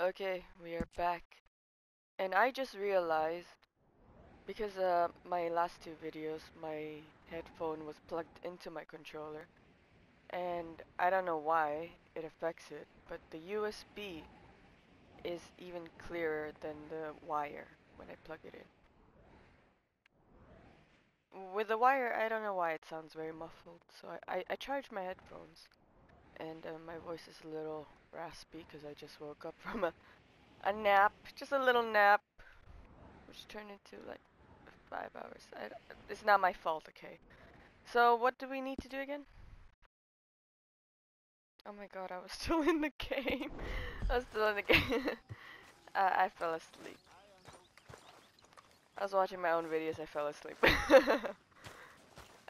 Okay, we are back. And I just realized, because uh, my last two videos, my headphone was plugged into my controller. And I don't know why it affects it, but the USB is even clearer than the wire when I plug it in. With the wire, I don't know why it sounds very muffled, so I, I, I charged my headphones. And uh, my voice is a little raspy because I just woke up from a, a nap, just a little nap, which turned into like five hours. I, it's not my fault, okay? So what do we need to do again? Oh my god, I was still in the game. I was still in the game. uh, I fell asleep. I was watching my own videos, I fell asleep.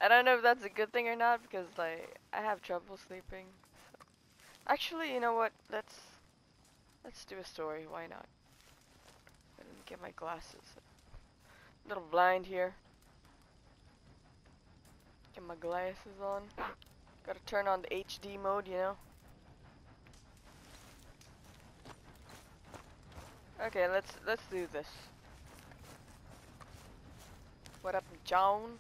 I don't know if that's a good thing or not because like I have trouble sleeping. Actually, you know what? Let's let's do a story. Why not? I didn't get my glasses. A little blind here. Get my glasses on. Gotta turn on the HD mode, you know. Okay, let's let's do this. What up, John?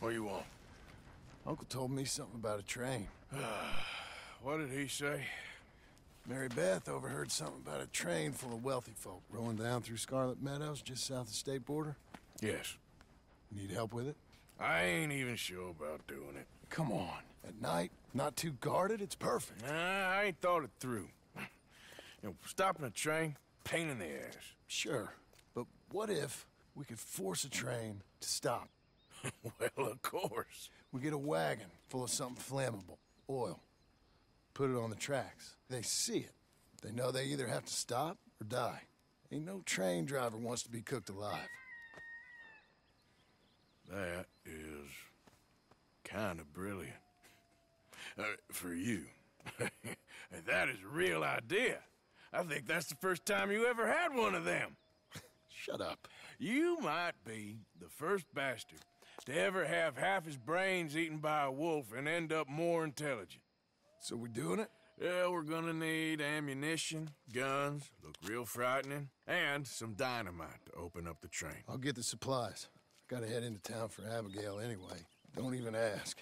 What do you want? Uncle told me something about a train. what did he say? Mary Beth overheard something about a train full of wealthy folk rolling down through Scarlett Meadows just south of the state border. Yes. Need help with it? I ain't even sure about doing it. Come on. At night, not too guarded, it's perfect. Nah, I ain't thought it through. You know, stopping a train, pain in the ass. Sure. But what if we could force a train to stop? well, of course. We get a wagon full of something flammable, oil. Put it on the tracks. They see it. They know they either have to stop or die. Ain't no train driver wants to be cooked alive. That is kind of brilliant. Uh, for you. that is a real idea. I think that's the first time you ever had one of them. Shut up. You might be the first bastard to ever have half his brains eaten by a wolf and end up more intelligent. So we doing it? Yeah, we're gonna need ammunition, guns, look real frightening, and some dynamite to open up the train. I'll get the supplies. Gotta head into town for Abigail anyway. Don't even ask.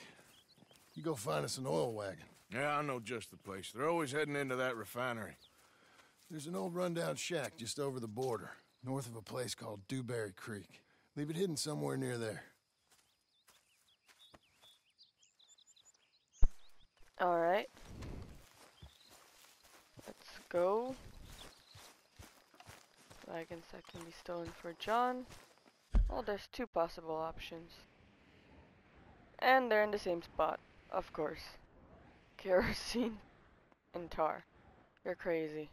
You go find us an oil wagon. Yeah, I know just the place. They're always heading into that refinery. There's an old rundown shack just over the border, north of a place called Dewberry Creek. Leave it hidden somewhere near there. Alright. Let's go. Wagons that can be stolen for John. Well, there's two possible options. And they're in the same spot, of course. Kerosene and tar. You're crazy.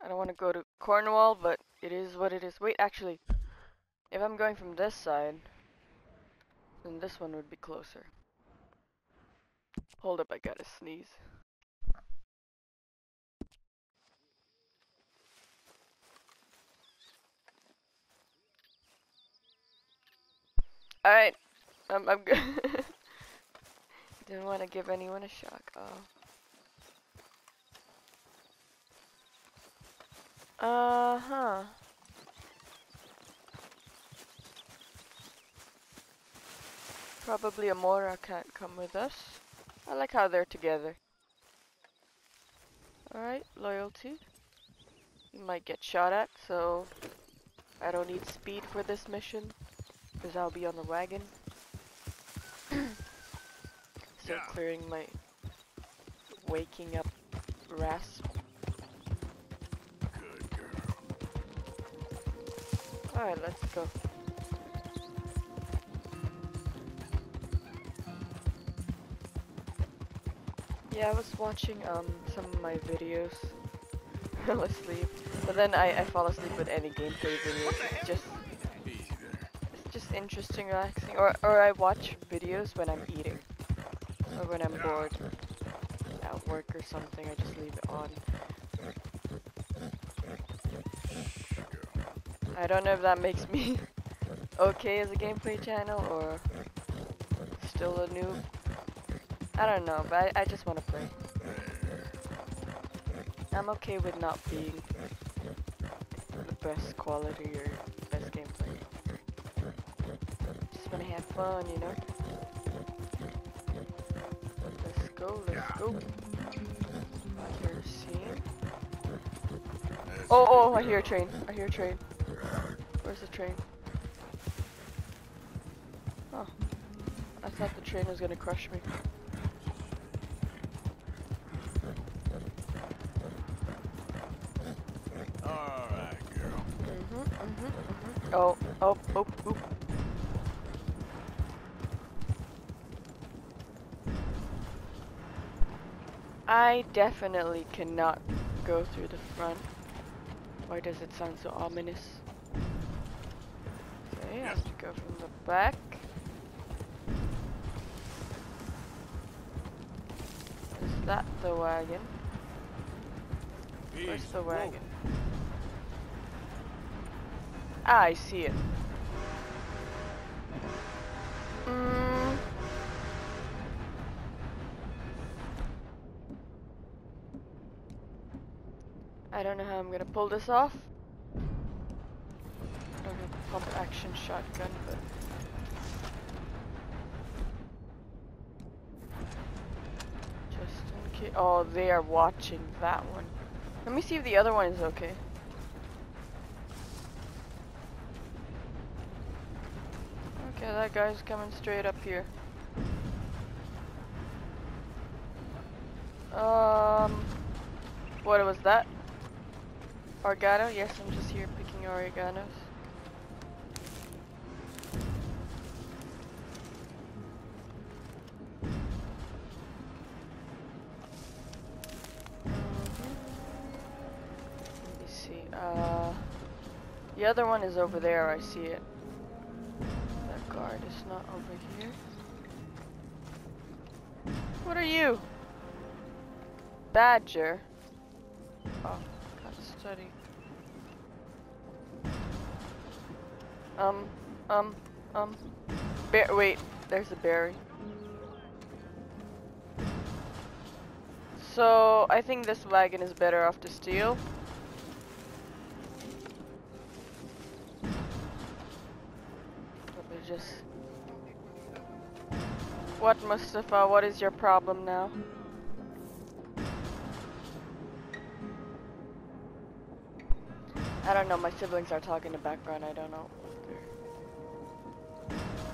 I don't want to go to Cornwall, but it is what it is. Wait, actually, if I'm going from this side, then this one would be closer. Hold up, I gotta sneeze. Alright, um, I'm good. Didn't want to give anyone a shock. Oh. Uh-huh. Probably Amora can't come with us. I like how they're together. Alright, loyalty. You might get shot at, so I don't need speed for this mission. Because I'll be on the wagon. Still yeah. clearing my waking up rasp. Alright, let's go. Yeah, I was watching um some of my videos. fell asleep. But then I, I fall asleep with any gameplay videos. It's just it's just interesting, relaxing. Or or I watch videos when I'm eating. Or when I'm bored. At work or something, I just leave it on. I don't know if that makes me okay as a gameplay channel or still a noob. I don't know, but I, I just want to. I'm okay with not being the best quality or best gameplay. Just wanna have fun, you know? Let's go, let's go. I hear scene. Oh, oh, I hear a train. I hear a train. Where's the train? Oh. I thought the train was gonna crush me. All right, girl. Mhm, mhm, mhm. Oh, oh, oh, oop. I definitely cannot go through the front. Why does it sound so ominous? Okay, I have to go from the back. Is that the wagon? Where's the wagon? Ah, I see it. Mm. I don't know how I'm gonna pull this off. I don't have a pump action shotgun, but just in case. Oh, they are watching that one. Let me see if the other one is okay. Okay, that guy's coming straight up here. Um, what was that? Oregano? Yes, I'm just here picking oreganos. Let me see. Uh, the other one is over there. I see it. That guard is not over here. What are you? Badger. Oh, can't study. Um, um, um. Bear. Wait, there's a berry. So I think this wagon is better off to steal. Let me just. What, Mustafa? What is your problem now? I don't know. My siblings are talking in the background. I don't know.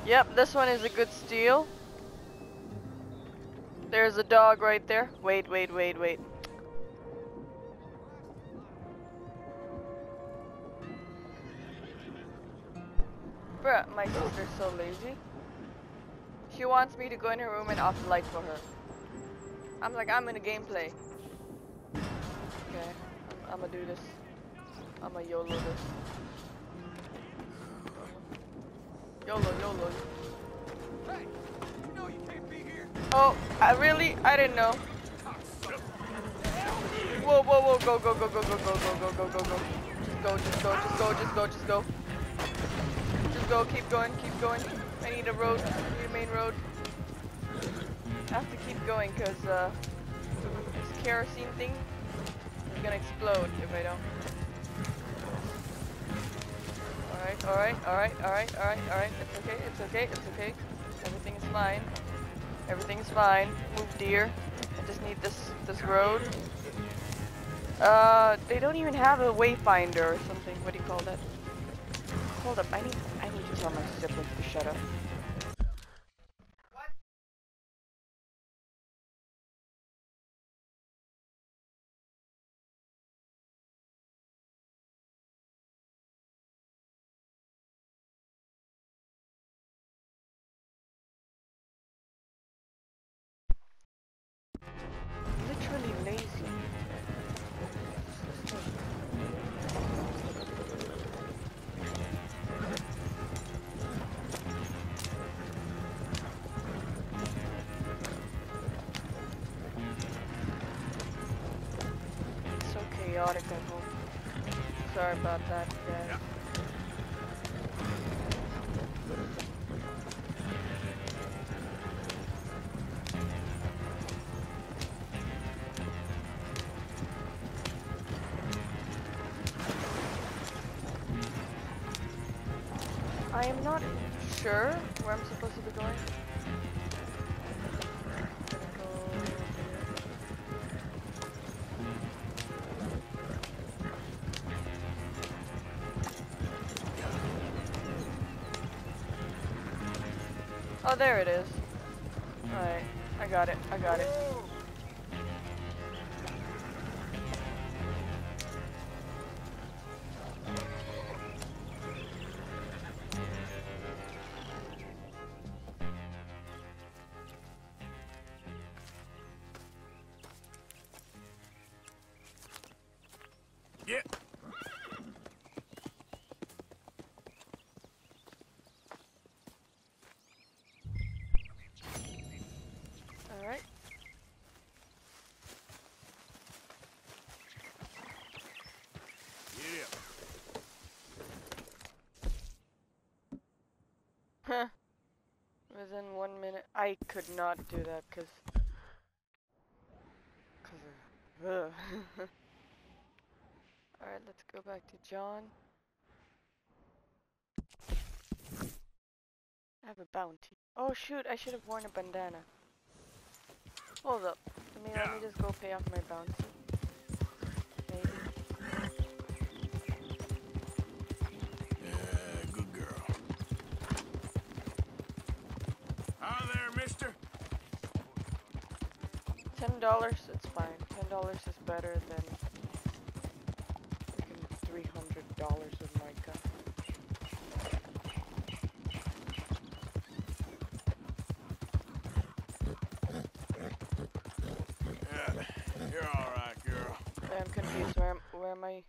Yep, this one is a good steal. There's a dog right there. Wait, wait, wait, wait. Bruh, my sister's so lazy. She wants me to go in her room and off the light for her. I'm like, I'm in a gameplay. Okay, I'm, I'm gonna do this. I'm gonna YOLO this. YOLO, YOLO. Hey, you know you can't be here. Oh, I really? I didn't know. Whoa, whoa, whoa, go, go, go, go, go, go, go, go, go, go, go. Just go, just go, just go, just go, just go. Just go, keep going, keep going. I need a road, I need a main road. I have to keep going because uh, this kerosene thing is gonna explode if I don't. Alright, alright, alright, alright, alright, alright. It's okay, it's okay, it's okay. Everything is fine. Everything is fine. Move deer. I just need this this road. Uh, they don't even have a wayfinder or something. What do you call that? Hold up. I need I need to tell my siblings to shut up. that. Yeah. I am not sure Oh, there it is. Alright, I got it, I got it. I could not do that because. Because. Alright, let's go back to John. I have a bounty. Oh shoot, I should have worn a bandana. Hold up. Let me, let me just go pay off my bounty. Ten dollars, it's fine. Ten dollars is better than three hundred dollars with my gun. Yeah, you're all right, girl. I'm confused. Where am, where am I?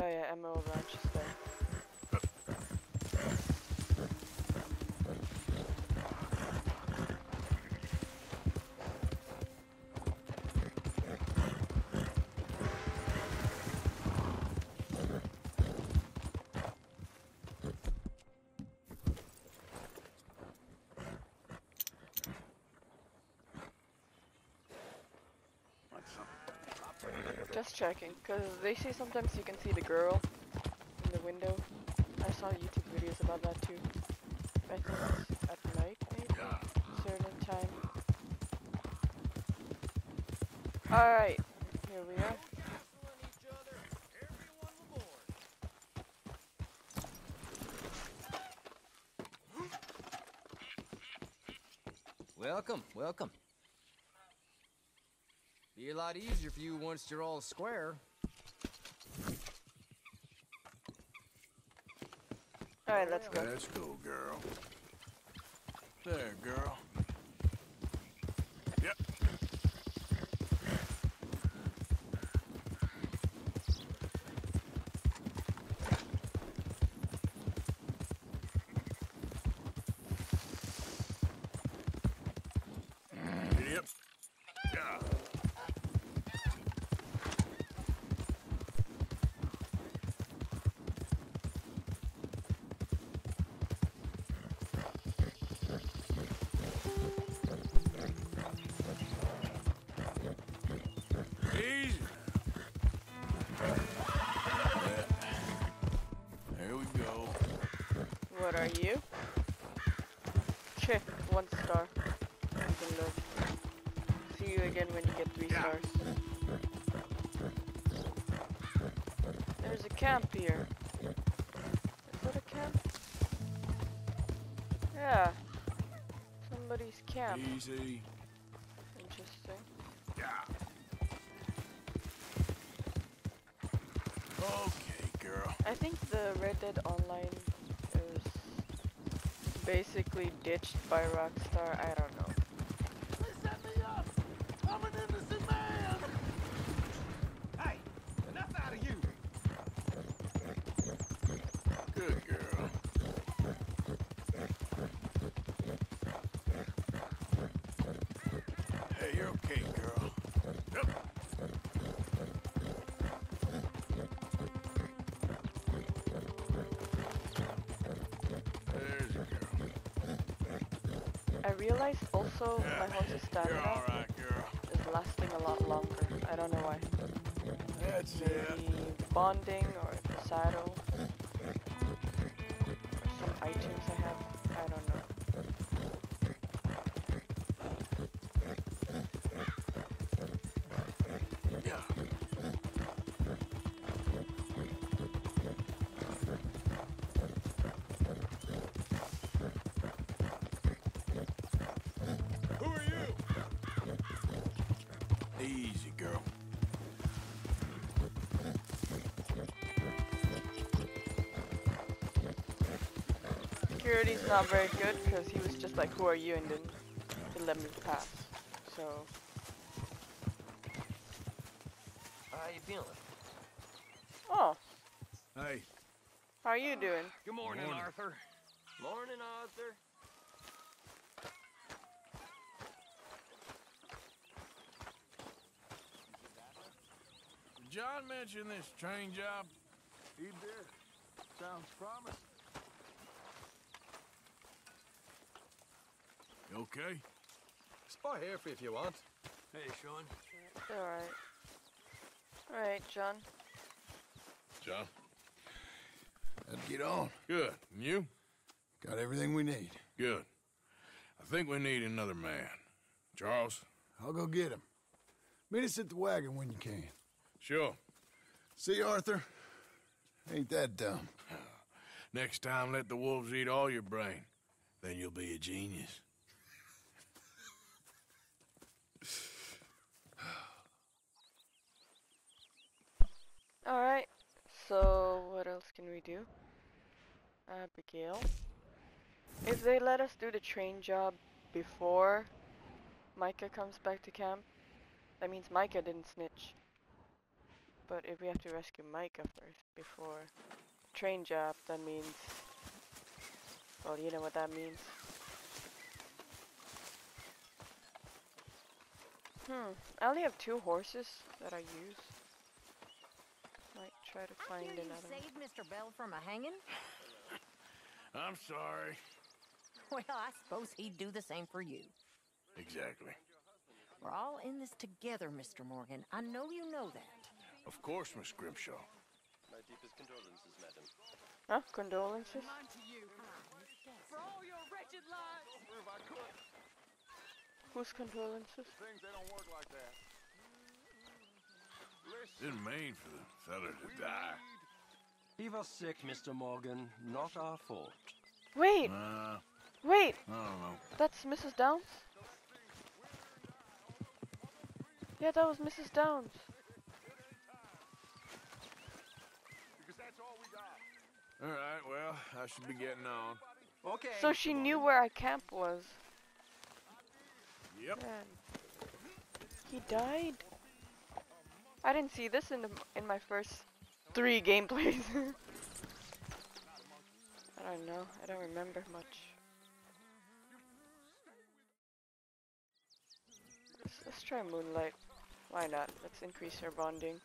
Oh yeah, Emerald Ranch Just checking, cause they say sometimes you can see the girl in the window. I saw YouTube videos about that too. I think it's at night, maybe certain time. All right, here we are. Welcome, welcome. Be a lot easier for you once you're all square. All right, let's go. Let's go, girl. There, girl. What are you? Check one star. You can live. See you again when you get three stars. There's a camp here. Is that a camp? Yeah. Somebody's camp. Easy. Interesting. Yeah. Okay, girl. I think the Red Dead Online is basically ditched by Rockstar. I don't know. They set me up. I'm an innocent man. Hey, enough out of you. Good girl. Hey, you're okay, girl. Realized also my horse's stamina right, is lasting a lot longer. I don't know why. That's it. Maybe bonding or saddle. Not very good because he was just like, "Who are you?" and then he let me pass. So How you feeling? oh, Hey, how are you doing? Good morning, Morning. Arthur. Morning, Arthur. did John mention this train job? He did. Sounds promising. Okay? Spot here for you if you want. Hey, Sean. All right. All right, John. John? Let's get on. Good. And you? Got everything we need. Good. I think we need another man. Charles? I'll go get him. Meet us at the wagon when you can. Sure. See, Arthur? Ain't that dumb. Next time, let the wolves eat all your brain. Then you'll be a genius. All right. So what else can we do? Abigail. If they let us do the train job before Micah comes back to camp, that means Micah didn't snitch. But if we have to rescue Micah first before train job, that means, well, you know what that means. Hmm. I only have two horses that I use. Might try to I find hear you another one. saved Mr. Bell from a hanging? I'm sorry. Well, I suppose he'd do the same for you. Exactly. We're all in this together, Mr. Morgan. I know you know that. Of course, Miss Grimshaw. My deepest condolences, madam. Huh? Condolences? For all your wretched lives. If I could. Whose condolences? Things they don't work like that. Listen, Didn't mean for the fella to die. He was sick, Mr. Morgan. Not our fault. Wait! Uh, Wait! I don't know. That's Mrs. Downes? Yeah, that was Mrs. Downes. because that's all we got. All right, well, I should be getting on. Okay. So she knew where our camp was. Yep. Man. He died? I didn't see this in the in my first three gameplays. I don't know. I don't remember much. Let's, let's try Moonlight. Why not? Let's increase our bonding.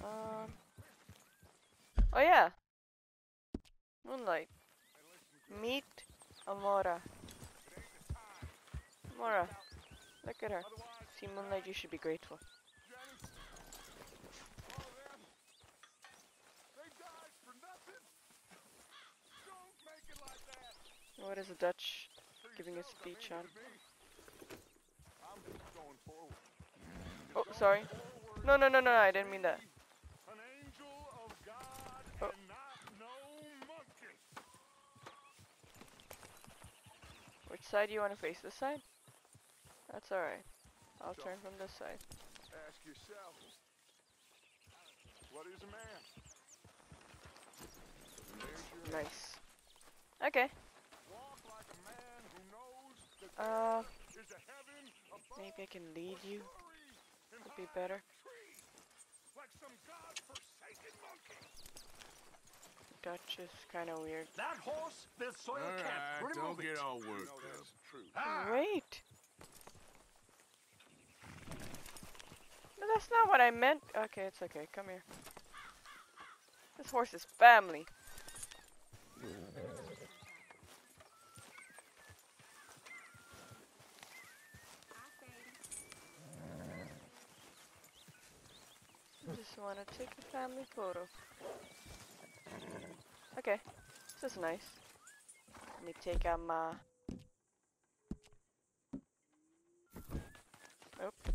Um. Oh yeah. Moonlight. Meet Amora. Amora. Look at her. See Moonlight, you should be grateful. What is a Dutch giving a speech on? Oh, sorry. No, no, no, no, I didn't mean that. Oh. Which side do you want to face? This side? That's alright. I'll turn from this side. Ask yourself, what is a man? And there's your Nice. Okay. walk like a man who knows that Uh, there is a heaven above maybe I can lead you. glory and Would be better. like some god-forsaken monkey. Dutch is kind of weird. That horse will soil All camp. right, don't Remove it. get all You worked know up. that's true. Wait. No, that's not what I meant. Okay, it's okay. Come here. This horse is family. Just want to take a family photo. Okay, this is nice. Let me take out my. Oh.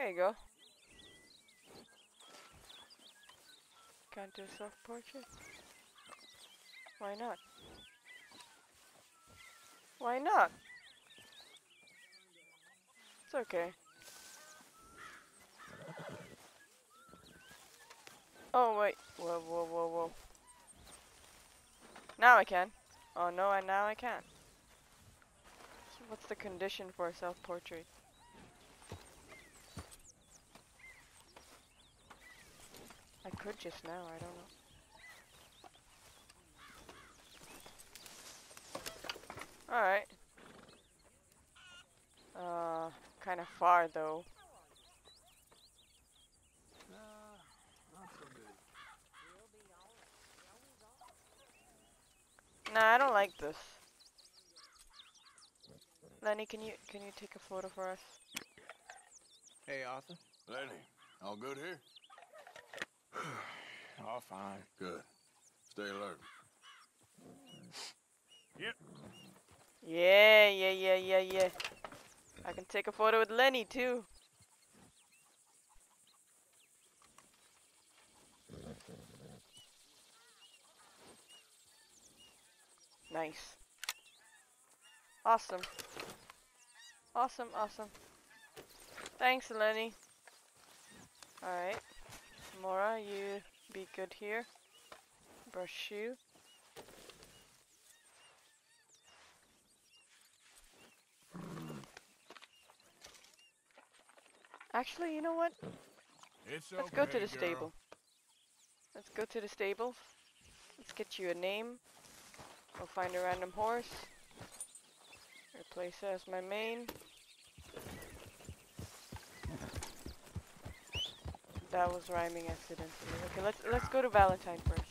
There you go. Can't do self-portrait? Why not? Why not? It's okay. Oh wait, whoa, whoa, whoa, whoa. Now I can. Oh no, and now I can. What's the condition for a self-portrait? I could just now, I don't know. Alright. Uh, kinda far though. Nah, I don't like this. Lenny, can you can you take a photo for us? Hey, Arthur. Lenny, all good here? All fine. Good. Stay alert. Yep. Yeah, yeah, yeah, yeah, yeah. I can take a photo with Lenny too. Nice. Awesome. Awesome, awesome. Thanks, Lenny. Alright. Mora, you be good here. Brush you. Actually, you know what? It's Let's okay, go to the girl. stable. Let's go to the stable. Let's get you a name. We'll find a random horse. Replace it as my main. That was rhyming accidentally. Okay, let's let's go to Valentine first.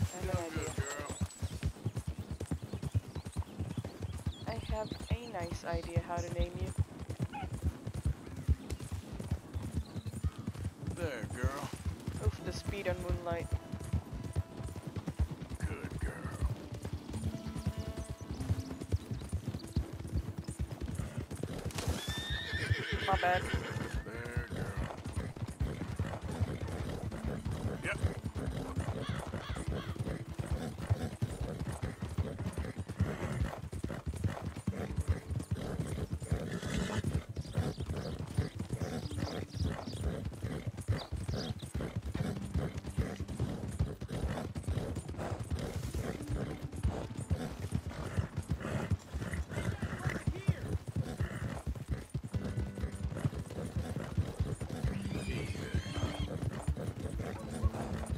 I have an idea. I have a nice idea how to name you. There, girl. Oof, the speed on Moonlight. Good girl. My bad. There, girl. Yep.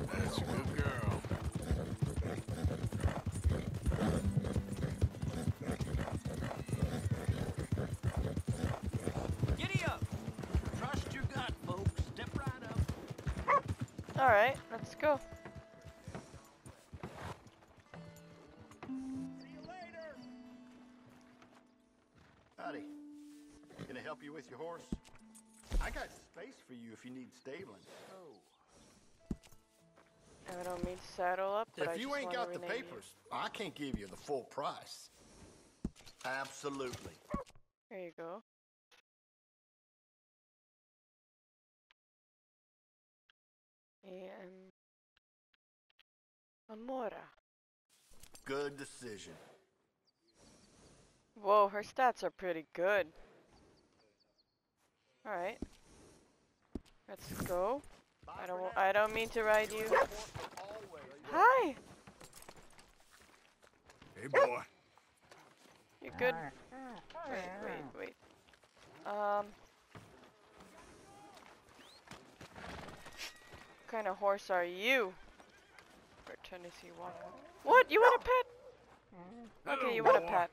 That's a good girl. Giddy up! Trust your gut, folks. Step right up. Alright, let's go. Howdy. Can I help you with your horse? I got space for you if you need stabling. Oh. I don't mean to saddle up, If you ain't got the rename you. papers, I can't give you the full price. Absolutely. There you go. And Amora. Good decision. Whoa, her stats are pretty good. Alright. Let's go. I don't wa- I don't mean to ride you. Hi! Hey, boy. You good? Ah, ah, wait, ah. wait, wait. Um. What kind of horse are you? For Tennessee Walker. What? You want a pet? Okay, you want a pet.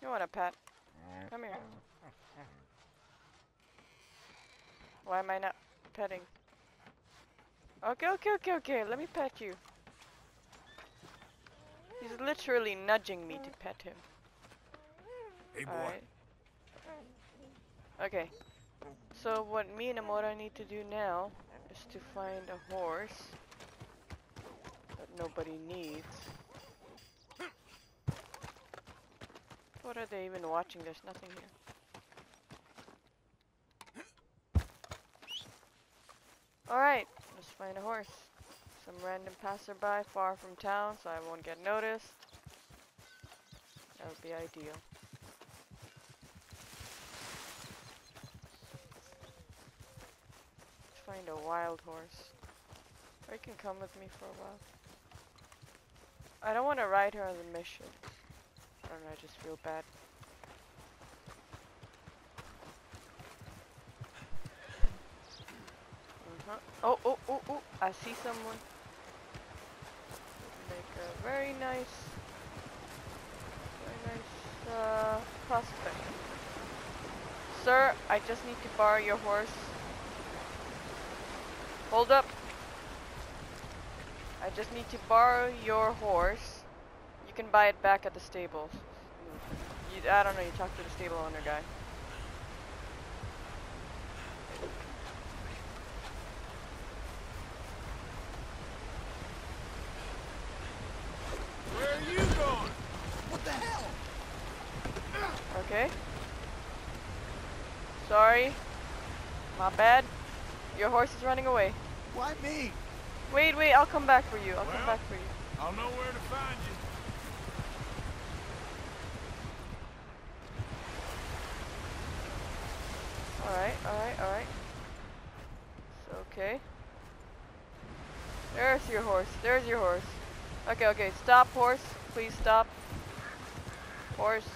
You want a pet? Come here. Why am I not petting? Okay, okay, okay, okay. Let me pet you. He's literally nudging me to pet him. Hey, boy. Alright. Okay. So what me and Amora need to do now is to find a horse that nobody needs. What are they even watching? There's nothing here. Alright, let's find a horse. Some random passerby far from town so I won't get noticed. That would be ideal. Find a wild horse. Or you can come with me for a while. I don't want to ride her on the mission. I don't know, I just feel bad. Uh-huh. Oh, oh, oh, oh, I see someone. Make a very nice, very nice, uh, prospect. Sir, I just need to borrow your horse. Hold up. I just need to borrow your horse. You can buy it back at the stables. You, I don't know, you talk to the stable owner guy. Where are you going? What the hell? Okay. Sorry. My bad. Your horse is running away. Why me? Wait, wait, I'll come back for you. I'll come back for you. I'll know where to find you. Alright, alright, alright. It's okay. There's your horse. There's your horse. Okay, okay. Stop, horse. Please stop. Horse.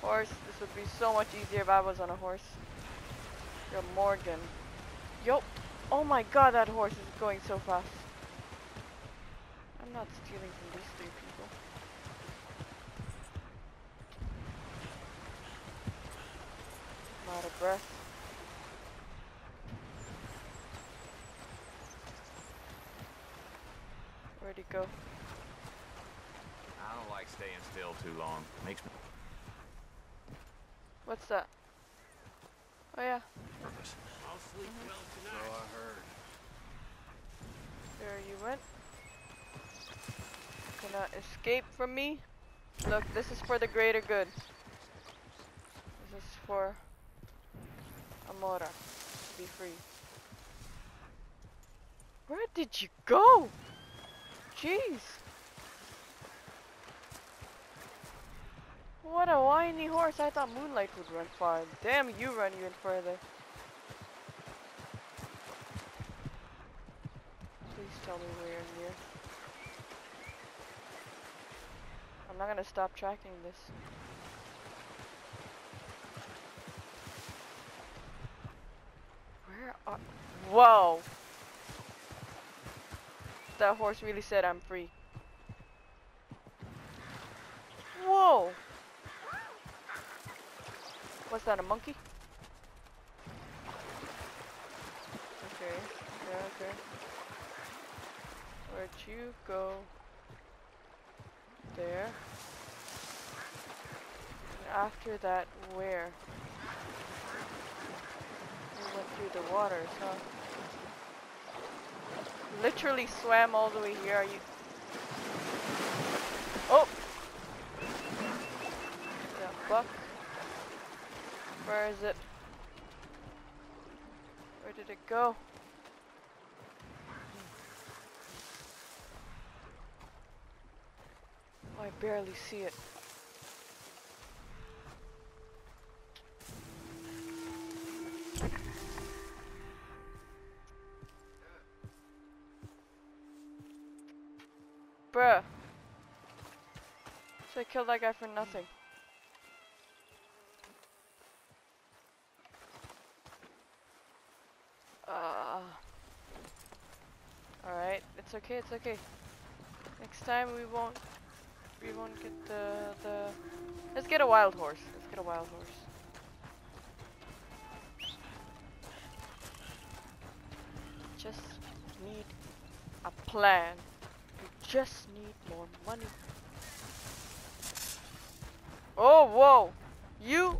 Horse. This would be so much easier if I was on a horse. You're Morgan. Yo. Oh my god, that horse is going so fast. I'm not stealing from these three people. I'm out of breath. Where'd he go? I don't like staying still too long. Makes me What's that? Oh yeah. I'll sleep well So tonight. I heard. there you went. Cannot escape from me. Look, this is for the greater good. This is for Amora to be free. Where did you go? Jeez. What a whiny horse. I thought Moonlight would run far. Damn, you run even further. Please tell me where you're near. I'm not gonna stop tracking this. Where are... Whoa! That horse really said I'm free. Whoa! What's that, a monkey? Okay, okay, okay. Where'd you go? There. And after that, where? You went through the waters, huh? Literally swam all the way here, are you... Oh! That buck. Where is it? Where did it go? Hmm. Oh, I barely see it. Bruh. So I killed that guy for nothing. Uh, Alright, it's okay, it's okay. Next time we won't we won't get the the let's get a wild horse. Let's get a wild horse. Just need a plan. We just need more money. Oh whoa! You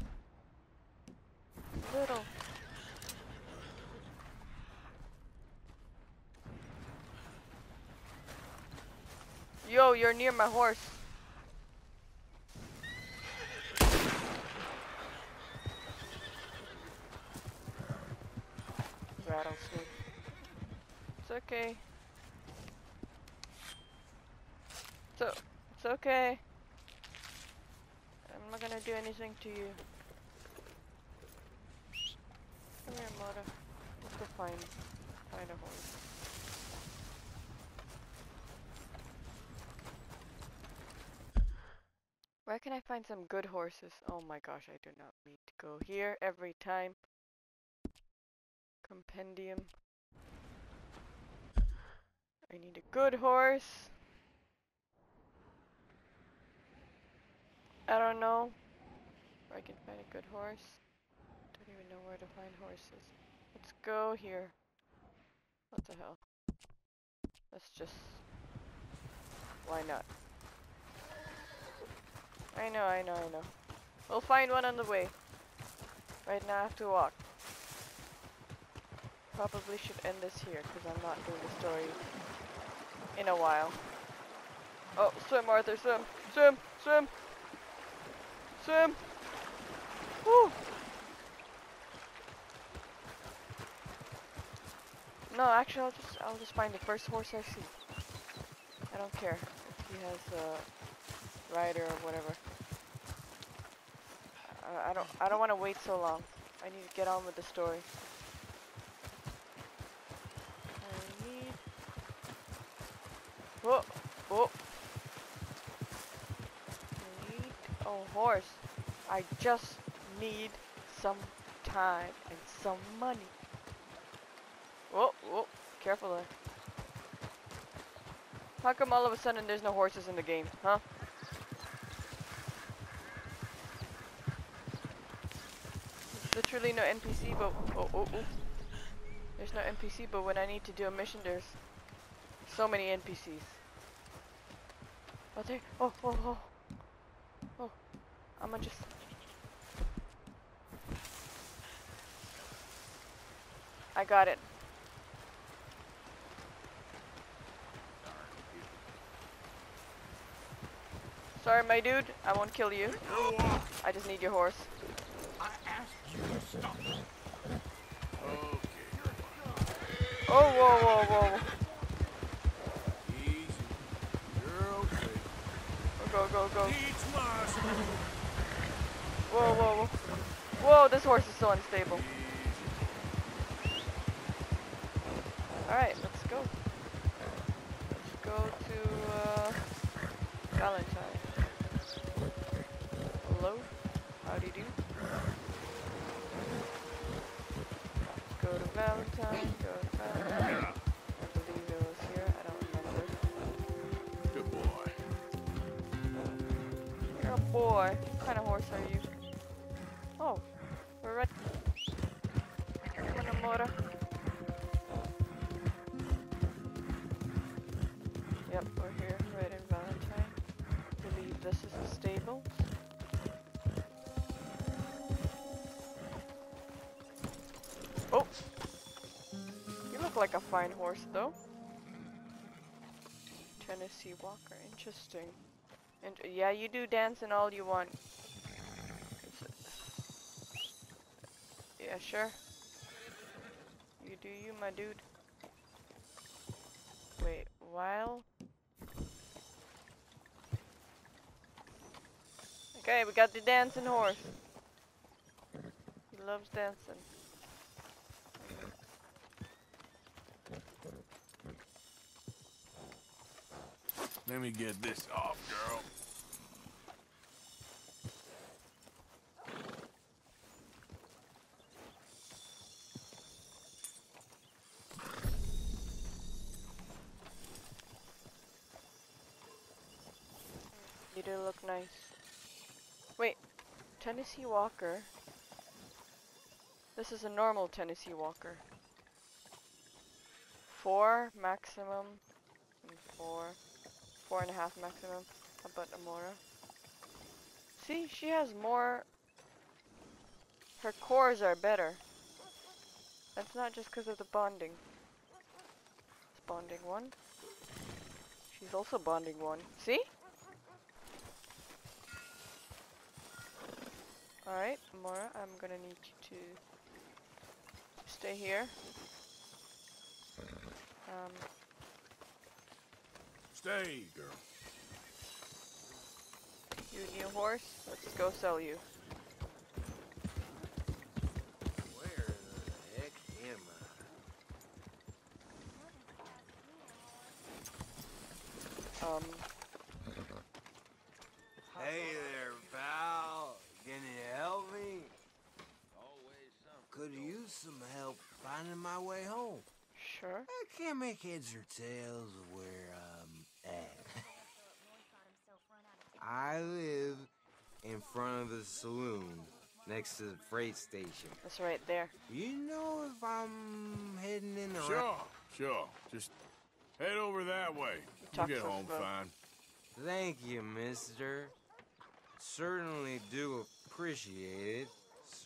little you're near my horse. Rattlesnake. It's okay. So, it's okay. I'm not gonna do anything to you. Come here, Mara. Let's go find, find a horse. Where can I find some good horses? Oh my gosh, I do not need to go here every time. Compendium. I need a good horse. I don't know where I can find a good horse. Don't even know where to find horses. Let's go here. What the hell? Let's just... Why not? I know, I know, I know. We'll find one on the way. Right now I have to walk. Probably should end this here, because I'm not doing the story in a while. Oh, swim Arthur, swim! Swim! Swim! Swim! Woo! No, actually I'll just I'll just find the first horse I see. I don't care if he has a rider or whatever. I, don't I don't want to wait so long. I need to get on with the story. I need. I need a horse. I just need some time and some money. Whoa! Whoa! Careful there. How come all of a sudden there's no horses in the game, huh? Literally no NPC, but oh, oh, oh. There's no NPC, but when I need to do a mission, there's so many NPCs. Oh, there. Oh, oh, oh. Oh, I'ma just. I got it. Sorry, my dude. I won't kill you. I just need your horse. Oh, whoa, whoa, whoa. Easy. You're okay. Go, go, go. Whoa, whoa, whoa. Whoa, this horse is so unstable. Alright, let's go. Let's go to, uh, Valentine. Hello? Howdy do? Let's go Valentine. Like a fine horse, though. Tennessee Walker, interesting. And yeah, you do dance and all you want. Yeah, sure. You do you, my dude. Wait, while. Okay, we got the dancing horse. He loves dancing. Let me get this off, girl. You do look nice. Wait, Tennessee Walker. This is a normal Tennessee Walker. Four maximum, and four, four and a half maximum. How about Amora? See, she has more. Her cores are better. That's not just because of the bonding. It's bonding one. She's also bonding one. See? Alright, Amora, I'm gonna need you to stay here. Um, Stay, girl. you need a horse? Let's go sell you. Where the heck am I? Um, Hey there, pal. Can you help me? Could use some help finding my way home. sure. I can't make heads or tails of where I'm at. I live in front of the saloon next to the freight station. That's right there. You know if I'm heading in the right... Sure, sure. Just head over that way. You talk get home slow. fine. Thank you, mister. Certainly do appreciate it.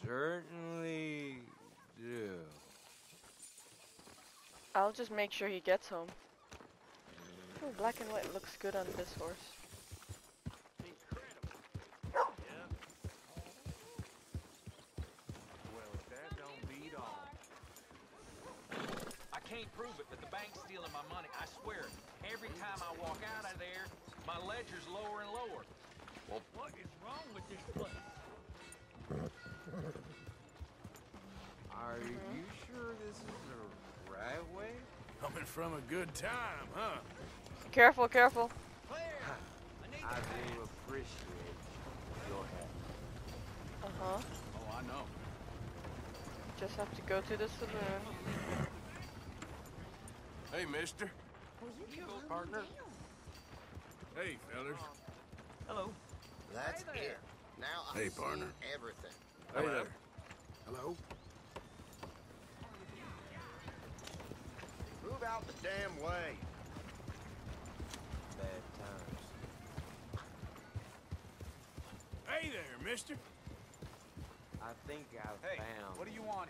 Certainly do. I'll just make sure he gets home. Oh, black and white looks good on this horse. I can't prove it, but the bank's stealing my money. I swear it. Every time I walk out of there, my ledger's lower and lower. Well, what is wrong with this place? Are you sure this is the right way? Coming from a good time, huh? Careful, careful. I do appreciate your help. Uh-huh. Oh, I know. Just have to go to the saloon. Hey, mister. partner. Hey, fellas. Hello. That's it. Now I'm Hey, partner. everything. Hey there. Hello? Move out the damn way. Bad times. Hey there, mister. I think I've Hey, found what do you want here?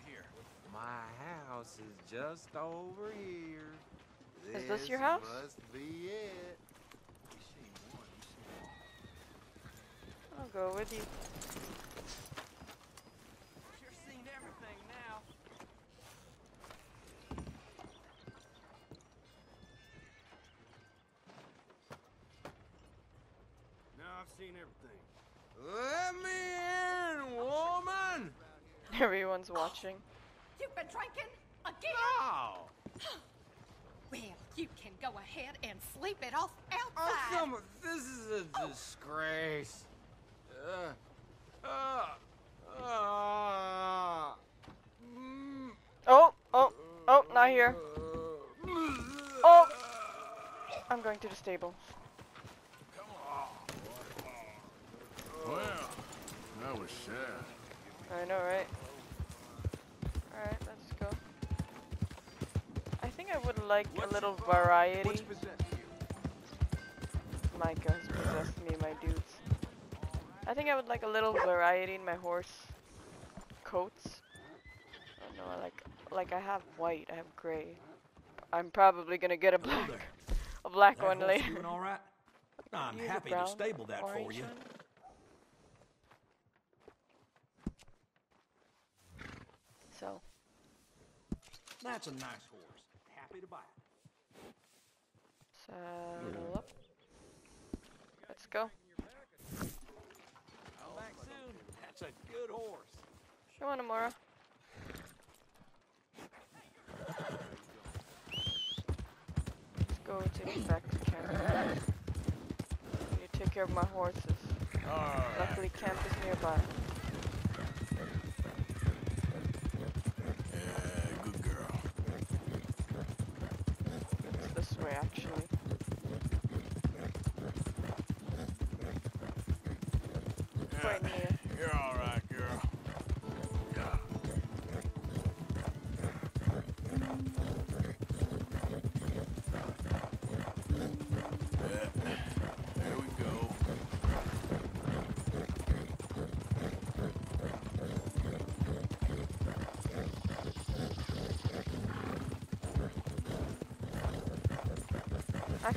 My house is just over here. Is this your house? Must be it. I'll go with you. Sure seen everything now. Now I've seen everything. Let me in, woman! Everyone's watching. You've been drinking again? Oh, Well, you can go ahead and sleep it off oh outside. come on. This is a disgrace. Uh, uh, uh, mm, Oh, oh, oh, not here. Oh! I'm going to the stable. Well, that was sad. I know, right? Think I would like a little variety. What's? Micah has possessed me, my dudes. I think I would like a little variety in my horse coats. I don't know, I like like I have white, I have gray. I'm probably gonna get a black, a black That one later. doing all right? I'm happy to stable that for you. one. So, That's a nice To buy it. saddle up. Let's go. Come back soon. That's a good horse. Show on Amora. Let's go to the back to camp. You take care of my horses. Right. Luckily, camp is nearby.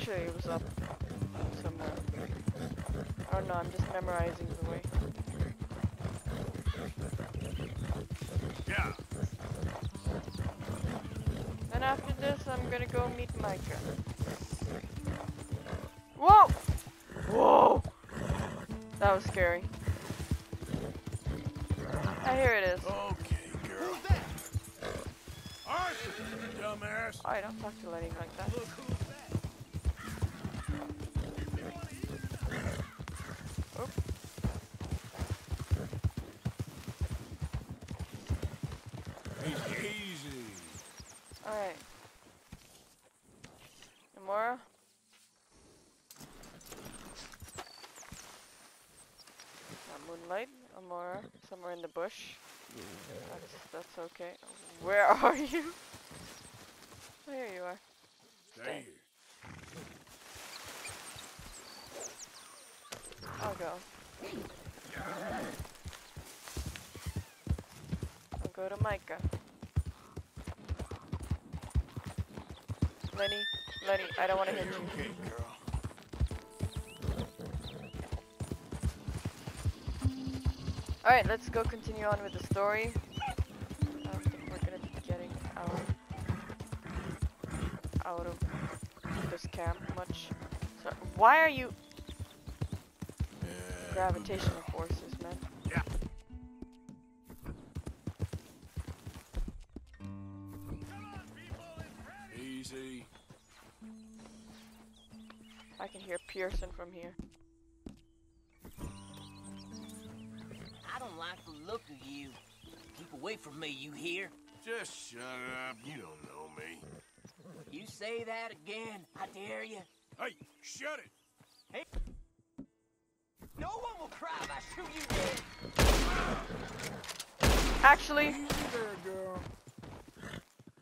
sure it was up somewhere. Oh no, I'm just memorizing the way. Yeah. And after this, I'm gonna go meet Micah. Whoa! Whoa! That was scary. Amora? Not moonlight. Amora. Somewhere in the bush. That's, that's okay. Where are you? Oh, here you are. Stay. I'll go. I'll go to Micah. Lenny, Lenny, I don't want to hit you. Okay, girl. Alright, let's go continue on with the story. I don't think we're gonna be getting out, out of this camp much. So, why are you gravitational forces, man? Pearson from here. I don't like the look of you. Keep away from me, you hear? Just shut up. You don't know me. You say that again, I dare you. Hey, shut it. Hey. No one will cry if I shoot you dead. Actually, there,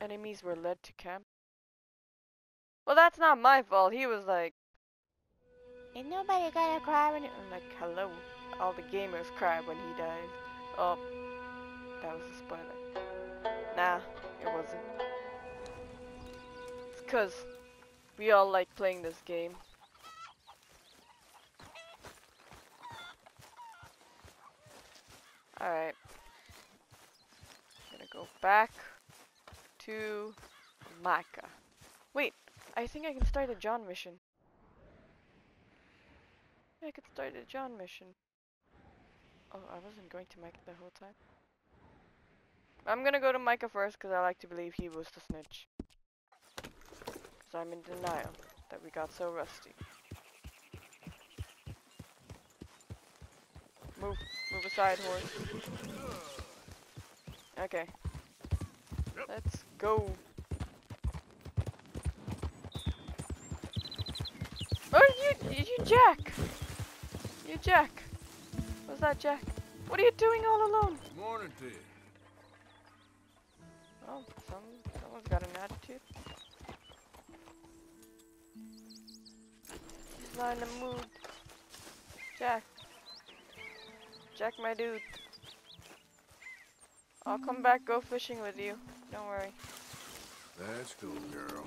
enemies were led to camp. Well, that's not my fault. He was like, Ain't nobody gonna cry when you. I'm like, hello. All the gamers cry when he dies. Oh, that was a spoiler. Nah, it wasn't. It's cause we all like playing this game. Alright. Gonna go back to Micah. Wait, I think I can start a John mission. I could start a John mission. Oh, I wasn't going to Micah the whole time. I'm gonna go to Micah first because I like to believe he was the snitch. Because I'm in denial that we got so rusty. Move, move aside, horse. Okay. Let's go. Oh, you, you Jack! You Jack! What's that, Jack? What are you doing all alone? Morning to you. Oh, some, someone's got an attitude. He's not in the mood. Jack. Jack, my dude. I'll come back go fishing with you. Don't worry. That's cool, girl.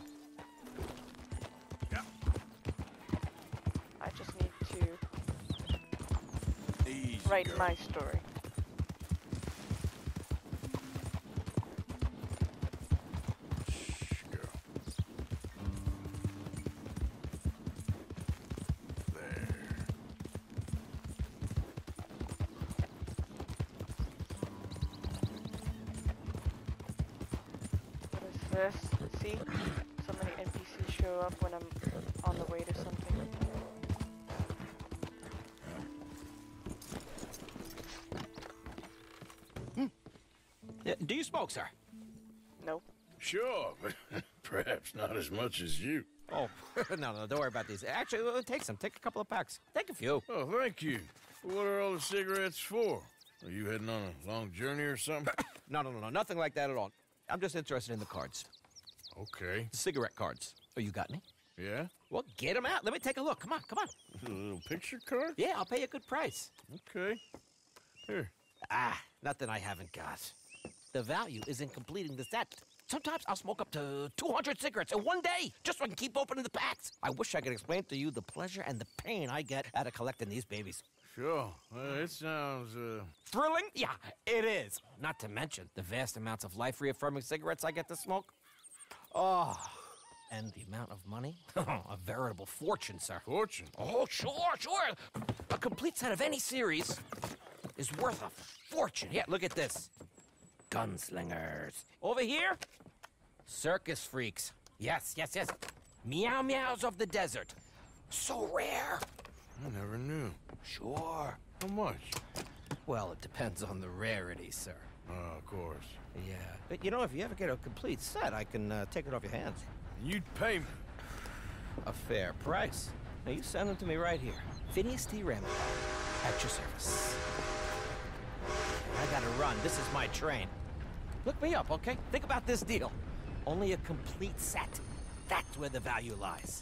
Yeah. I just need Easy, write girl. my story. Smoke, sir? Nope. Sure, but perhaps not as much as you. Oh, no, no, don't worry about these. Actually, take some. Take a couple of packs. Take a few. Oh, thank you. What are all the cigarettes for? Are you heading on a long journey or something? No, no, no, no, nothing like that at all. I'm just interested in the cards. okay. The cigarette cards. Oh, you got any? Yeah? Well, get them out. Let me take a look. Come on, come on. A little picture card? Yeah, I'll pay you a good price. Okay. Here. Ah, nothing I haven't got. The value is in completing the set. Sometimes I'll smoke up to 200 cigarettes in one day, just so I can keep opening the packs. I wish I could explain to you the pleasure and the pain I get out of collecting these babies. Sure. Well, it sounds, uh... Thrilling? Yeah, it is. Not to mention the vast amounts of life reaffirming cigarettes I get to smoke. Oh, and the amount of money? a veritable fortune, sir. Fortune? Oh, sure, sure. A complete set of any series is worth a fortune. Yeah, look at this. Gunslingers. Over here, circus freaks. Yes, yes, yes. Meow meows of the desert. So rare. I never knew. Sure. How much? Well, it depends on the rarity, sir. Oh, of course. Yeah. But you know, if you ever get a complete set, I can uh, take it off your hands. You'd pay me. A fair price. Now you send them to me right here. Phineas T. Rambo. At your service. I gotta run. This is my train. Look me up, okay? Think about this deal. Only a complete set. That's where the value lies.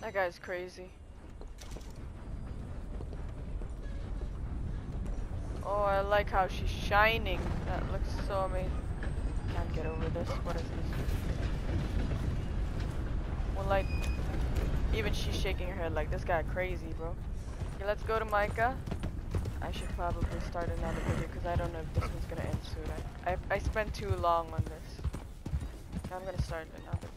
That guy's crazy. Oh, I like how she's shining. That looks so amazing. Can't get over this. What is this? Well, like, even she's shaking her head like this guy crazy, bro. Okay, let's go to Micah. I should probably start another video because I don't know if this one's gonna end soon. I, I I spent too long on this. I'm gonna start another.